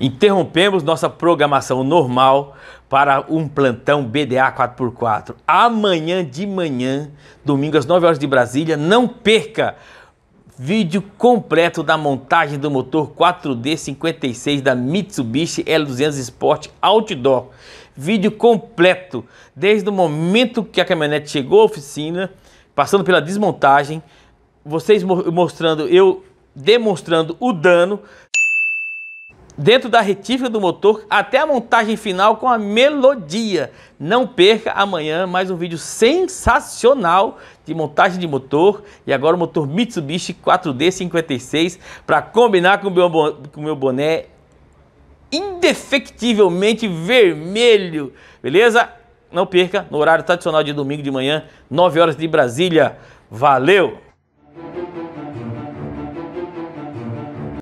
Interrompemos nossa programação normal para um plantão BDA 4x4. Amanhã de manhã, domingo às 9 horas de Brasília, não perca vídeo completo da montagem do motor 4D56 da Mitsubishi L200 Sport Outdoor. Vídeo completo, desde o momento que a caminhonete chegou à oficina, passando pela desmontagem, vocês mostrando, eu demonstrando o dano dentro da retífica do motor até a montagem final com a melodia. Não perca amanhã mais um vídeo sensacional de montagem de motor e agora o motor Mitsubishi 4D56 para combinar com o meu, boné indefectivelmente vermelho, beleza? Não perca no horário tradicional de domingo de manhã, 9 horas de Brasília. Valeu!